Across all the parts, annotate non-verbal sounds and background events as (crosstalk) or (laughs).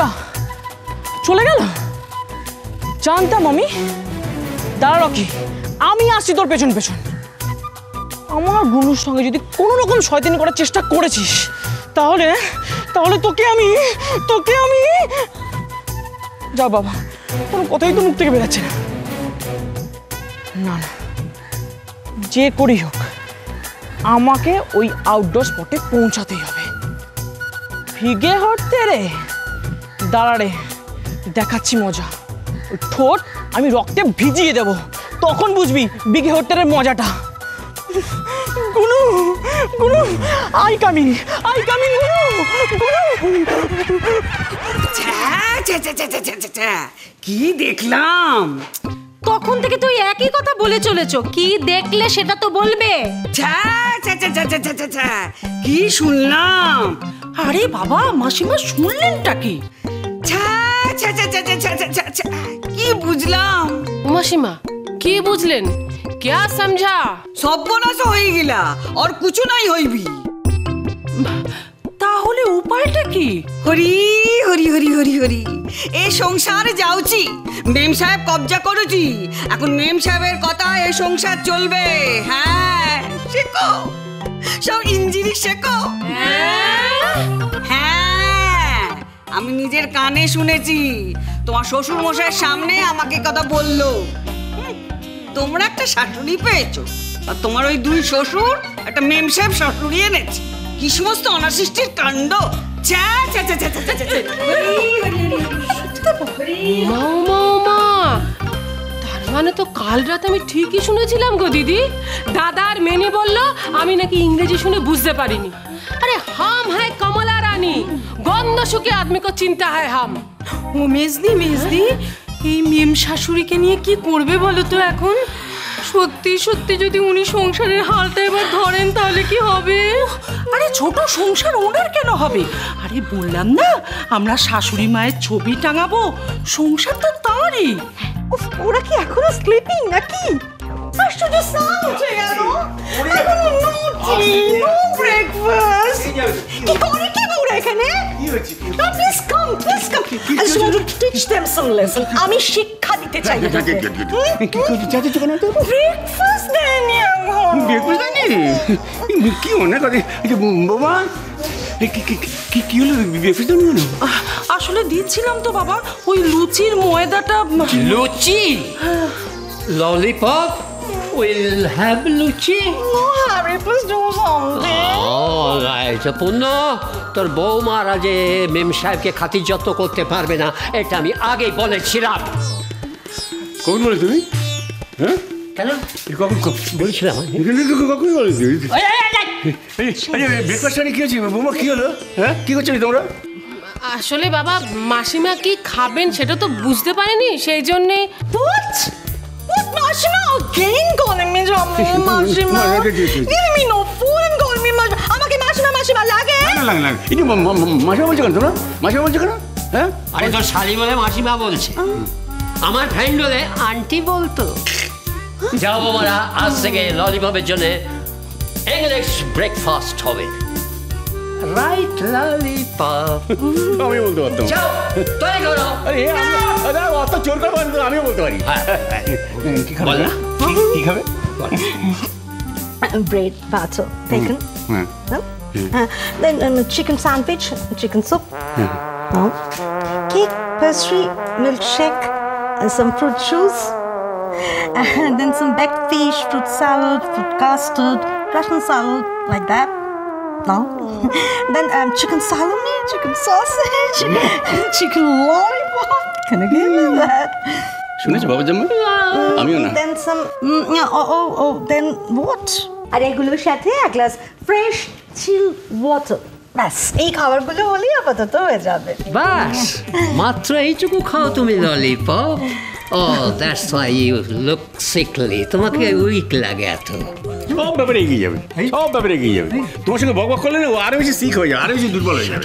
যা। চলে গেল? জানতাম আমি দাঁড়া রকি আমি আসছি তোর পেছন পেছন। আমার গুনুর সঙ্গে যদি কোনো রকম শয়তানি করার চেষ্টা করেছিস, তাহলে তাহলে তোকে আমি তোকে আমি যা বাবা, কোনো কথাই তো মুখ থেকে বেরাচ্ছে না। না না, যে করি হোক, আমাকে ওই আউটডোর স্পটে পৌঁছাতেই হবে। ভিগে হটতে রে। দাঁড়া রে দেখাচ্ছি মজা ঠোঁট আমি রক্তে ভিজিয়ে দেব তখন বুঝবি বিঘে হট্টারের মজাটা গুনু গুনু আই কামিং আই কামিং। কি দেখলাম তখন থেকে তুই একই কথা বলে চলেছ কি দেখলে সেটা তো বলবে। কি শুনলাম আরে বাবা মাসিমা শুনলেনটা কি ছ্যা, ছ্যা, ছ্যা, ছ্যা, ছ্যা, ছ্যা, ছ্যা, ছ্যা, ছ্যা। কি বুঝলাম মাসিমা কি বুঝলেন क्या समझा সর্বনাশ হয়ে গেলা আর কিছু নাই হইবি তাহলে উপায়টা কি হরি হরি হরি হরি হরি এ সংসার যাওছি মেম সাহেব কবজা করেছি এখন মেম সাহেবের কথা এ সংসার চলবে হ্যাঁ শেখো সব ইঞ্জিনি শেখো হ্যাঁ আমি নিজের কানে শুনেছি। তোমার শ্বশুর মশাইয়ের সামনে আমাকে কথা বলল। তোমরা একটা শাশুড়ি পেয়েছ। আর তোমার ওই দুই শ্বশুর, একটা মেম সাহেব শাশুড়ি এনেছে। কি সমস্ত অনাসৃষ্টির কাণ্ড? তার মানে তো কাল রাত আমি ঠিকই শুনেছিলাম গো দিদি। দাদা আর মেনি বলল, আমি নাকি ইংরেজি শুনে বুঝতে পারিনি। আরে হাম হ্যায় কমলা রানী গন্ধ শুকে আদমি কো চিন্তা হয় হাম। ও মেজদি মেজদি এই মেম শাশুড়িকে নিয়ে কি করবে বলো তো এখন? সত্যি সত্যি যদি উনি সংসারের হালটা এবার ধরেন তাহলে কি হবে? আরে ছোট সংসার ওনার কেন হবে? আরে বললাম না আমরা শাশুড়ি মায়ের ছবি টাঙাবো সংসার তো তাঁরই। উফ, ওরা কি এখনও স্লিপিং নাকি? আশ্চর্য স্নান আমি শিক্ষা দিতে চাই কি মনে আসলে দিচ্ছিলাম তো বাবা। ওই লুচির ময়দাটা লুচি? হ্যাঁ। Lollipop? Will have Luci. Harry please do something All right, পূর্ণ তোর বৌমারা যে মেম সাহেবকে খাতির যত্ন করতে পারবে না এটা আমি আগেই বলেছিলাম। কখন বলে তুমি? হ্যাঁ? কেন? এ কখন ক- বলেছিলাম। আমি। কখন বলে তুমি? ব্রেকফাস্ট কি হচ্ছে বৌমা কি হলো? হ্যাঁ? কি করছ তোমরা? আসলে বাবা মাসিমা কি খাবেন সেটা তো বুঝতে পারেনি সেই জন্যে What? (laughs) me no food and calling me Mashima. আমাকে Mashima Mashima লাগে? না না না এই যে মা- মা- মা- মাসিমা বলছো কেন তোমরা? মাসিমা বলছো কেন? হ্যাঁ? আরে তোর শালি বলে মাসিমা বলছে। আমার ফ্রেন্ড হলে আন্টি বলতো। যাও বৌমারা আজ থেকে ললিপপের জন্য ইংলিশ ব্রেকফাস্ট হবে। রাইট ললিপপ আমি বলতে পারতাম। যাও তৈরি করো। আরে এ আমি আরে অত চোর করে পারি বলতে পারি। হ্যাঁ কি খাবে? বল না। কি- কি খাবে? (laughs) bread butter bacon হ্যাঁ no? Uh, then um, chicken sandwich chicken soup no cake pastry milkshake and some fruit juice and then (laughs) some baked fish fruit salad fruit custard russian salad like that no (laughs) then um, chicken salami chicken sausage chicken lollipop can I give you that শুনেছো বাবা জাম্মা আমিও না। Then some mm, yeah, oh, oh, oh, then what? আর এগুলোর সাথে এক glass fresh চিল water ব্যাস এই খাবারগুলো হলেই আপাতত হয়ে যাবে। বাস মাত্র এইটুকু খাও তুমি lollipop. O that's why you look sickly তোমাকে উইক লাগে এত। সব ব্যাপারে এগিয়ে যাবে সব ব্যাপারে এগিয়ে যাবে। তোমার সঙ্গে বক বক করলে না ও আরও বেশি সিক হয়ে যাবে আরও বেশি দুর্বল হয়ে যাবে।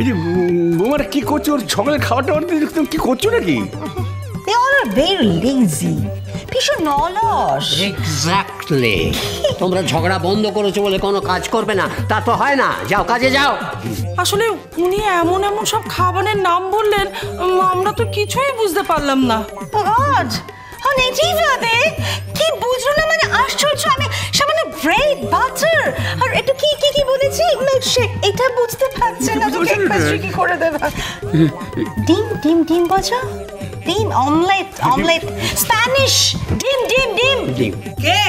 এই যে বৌমারা কি করছ ওর সকালের খাবারটা ওর তুমি কি করছ নাকি? Very lazy. ভীষণ অলস। এক্স্যাক্টলি তোমরা ঝগড়া বন্ধ করেছ বলে কোনো কাজ করবে না। তা তো হয় না। যাও কাজে যাও। আসলে উনি এমন এমন সব খাবারের নাম বললেন আমরা তো কিছুই বুঝতে পারলাম না। গড আর দে কি বুঝলো না মানে আশ্চর্য। আমি সামান্য ব্রেড বাটার আর একটু কি কি কি বলেছি? মিল্কশেক এটা বুঝতে পারছে না। তো কি করে দেবে। ডিম ডিম ডিম বলছো ডিম অমলেট অমলেট। স্প্যানিশ। ডিম ডিম ডিম। ডিম। কে?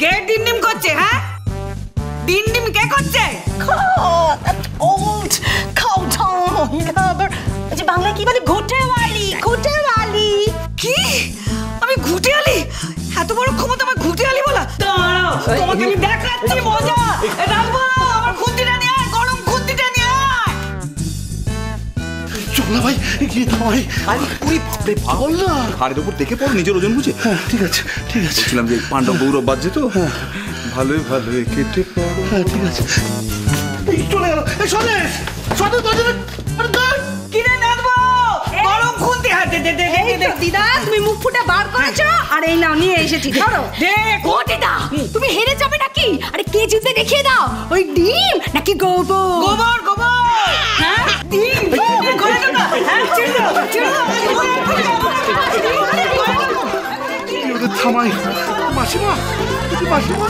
কে ডিম ডিম করছে হ্যাঁ? ডিম ডিম কে করছে? Cow tongue মহিলা আবার ওই যে বাংলায় কি বলে? ঘুটেওয়ালি ঘুটেওয়ালি। কি? আমি ঘুটে আলি এত বড় ক্ষমতা আমার ঘুটে আলি বলা? দাঁড়াও তোমাকে আমি দেখাচ্ছি মজা। রাখব না ভাই গিয়ে আরে উনি বাপরে পাগল না? ঘাড়ের উপর দেখে পড়ো নিজের ওজন বুঝে? হ্যাঁ ঠিক আছে ঠিক আছে। বলছিলাম যে পাণ্ডব গৌরব বাজছে তো? ভালোই ভালোই কেটে পড়ো হ্যাঁ ঠিক আছে। চলে গেল। এই দিদা তুমি মুখ ফুটে বার করেছ? আর এই নাও নিয়ে এসেছি ধরো। দে ও দিদা তুমি হেরে যাবে নাকি? আরে কে জিতবে দেখিয়ে দাও। ওই ডিম নাকি গোবর? গোবর গোবর! হ্যাঁ? ডিম হ্যাঁ থামাই মাসিমা মাসিমা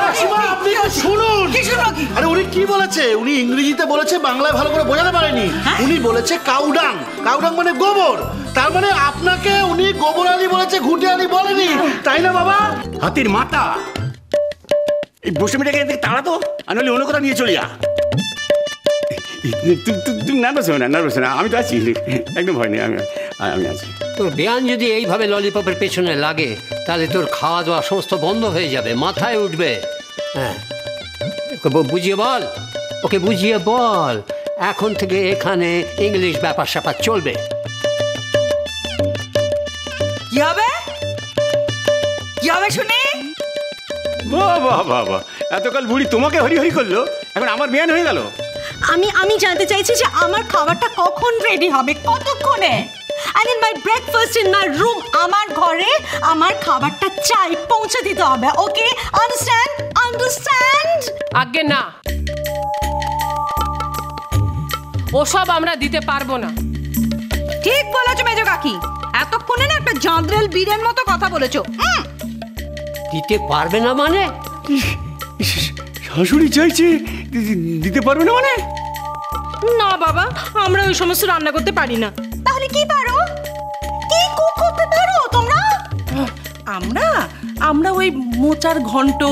মাসিমা আপনি একটু শুনুন। কি শুনো কি? আরে উনি কি বলেছে? উনি ইংরেজিতে বলেছে বাংলায় ভালো করে বোঝাতে পারেনি। উনি বলেছে কাউডাং। কাউডাং মানে গোবর। তার মানে আপনাকে উনি গোবর আলী বলেছে ঘুটে আলী বলেনি। তাই না বাবা? হাতির মাথা। এই বসে মেয়েটাকে এদিকে তাড়া তো। আর নাহলে অন্য কোথাও নিয়ে চলে যা। তুমি তুমি নার্ভাস হবে না নার্ভাস না। আমি তো আছি। একদম ভয় নেই আমি আমি আছি। তোর বেয়ান যদি এইভাবে ললিপপের পেছনে লাগে তাহলে তোর খাওয়া দাওয়া সমস্ত বন্ধ হয়ে যাবে মাথায় উঠবে। হ্যাঁ। বুঝিয়ে বল। ওকে বুঝিয়ে বল এখন থেকে এখানে ইংলিশ ব্যাপার স্যাপার চলবে। কি হবে? কি হবে শুনি? বাহ বাহ বাহ বাহ এতকাল বুড়ি তোমাকে হরি হরি করল এখন আমার বিয়ান হয়ে গেল। আমি আমি জানতে চাইছি যে আমার খাবারটা কখন রেডি হবে কতক্ষণে? I mean my breakfast in my room আমার ঘরে আমার খাবারটা চাই পৌঁছে দিতে হবে ওকে আন্ডারস্ট্যান্ড আন্ডারস্ট্যান্ড আজ্ঞে না। ওসব আমরা দিতে পারব না। ঠিক বলেছ মেজো কাকি। এতক্ষণে না একটা জাঁদরেল বীরের মতো কথা বলেছ। দিতে পারবে না মানে? শাশুড়ি চাইছে দিতে পারবে না মানে? না বাবা আমরা ওই সমস্ত রান্না করতে পারি না। তাহলে কি পারো? কি কুক করতে পারো তোমরা? আমরা? আমরা ওই মোচার ঘন্ট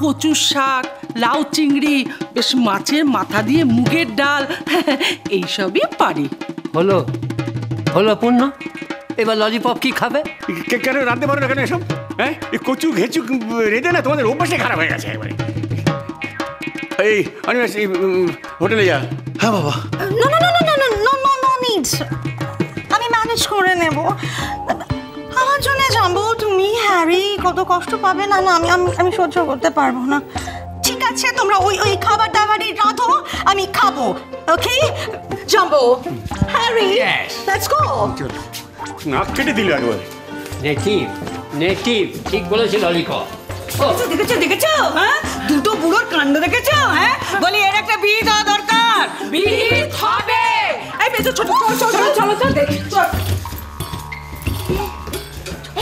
কচুর শাক লাউ চিংড়ি বেশ মাছের মাথা দিয়ে মুগের ডাল (laughs) এইসবই পারি। হলো হলো পূর্ণ। এবার ললিপপ কি খাবে? কে- কেন রাঁধতে পারো না কেন এসব? হ্যাঁ? এই কচু ঘেচু রেঁধে না তোমাদের অভ্যাসটাই খারাপ হয়ে গেছে একবারে। এই অনিমেষ এই হোটেলে যা। হ্যাঁ বাবা। না না না না না না নো নো নিডস আমি ম্যানেজ করে নেব। আমার জন্য যাব তুমি হ্যারি কত কষ্ট পাবে? না না আমি আমি আমি সহ্য করতে পারব না। ঠিক আছে তোমরা ওই ওই খাবার দাবারই রাঁধো আমি খাব okay? Jumbo Harry let's go নাক কেটে দিলে একবার। নেটিভ নেটিভ ঠিক বলেছে ললিকপ দেখেছ দেখেছ? হ্যাঁ? দুটো বুড়োর কাণ্ড দেখেছ হ্যাঁ? বলি এর একটা বিয়ে দেওয়া দরকার। বিহিত হবে। এই বেজো ছোট চল চল চল চলো চল দেখি চল।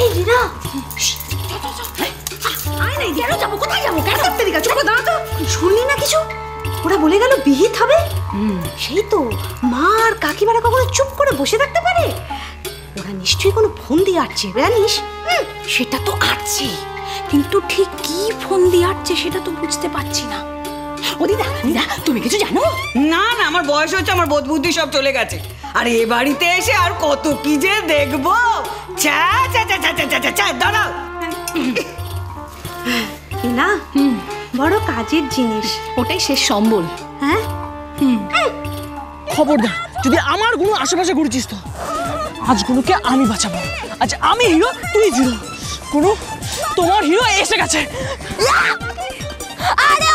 এই রিনা আয় কেন যাব কোথায় যাব কেন? তেরিকা চুপ করে দাঁড়া তো। শুনলি না কিছু? ওরা বলে গেল বিহিত হবে। সেই তো মা আর কাকিমারা কখনো চুপ করে বসে থাকতে পারে? ওরা নিশ্চয়ই কোনো ফোন দিয়ে আটছে জানিস? হুম, সেটা তো আটছে কিন্তু ঠিক কি ফোন দিয়ে আটছে সেটা তো বুঝতে পারছি না। ও দিদা দিদা তুমি কিছু জানো? না না আমার বয়স হচ্ছে আমার বোধ বুদ্ধি সব চলে গেছে। আর এ বাড়িতে এসে আর কত কি যে দেখব? চা চা চা চা চা চা চা দাঁড়াও। না বড় কাজের জিনিস। ওটাই শেষ সম্বল। হ্যাঁ? খবর খবরদার যদি আমার গুণ আশেপাশে ঘুরছিস তো আজ গুলোকে আমি বাঁচাবো। আজ আমি হিরো তুই জিরো। কোনো তোমার হিরো এসে গেছে আরে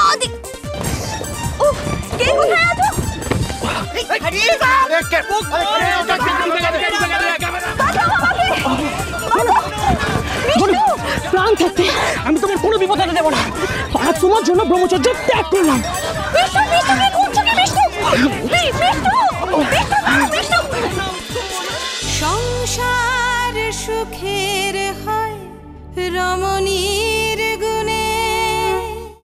উফ কে কোথায় আছো প্রাণ থাকতে আমি তোমার কোনো বিপদ হতে দেবো না আর তোমার জন্য ব্রহ্মচর্য ত্যাগ করলাম বিষ্ণু বিষ্ণু কে করছ বিষ্ণু রমণী